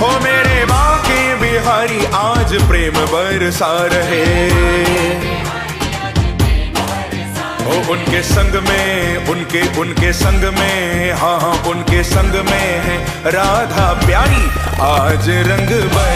हो मेरे बाकी बिहारी, आज प्रेम बरसा रहे। ओ उनके संग में, उनके उनके संग में हाँ हाँ उनके संग में है राधा प्यारी, आज रंग बर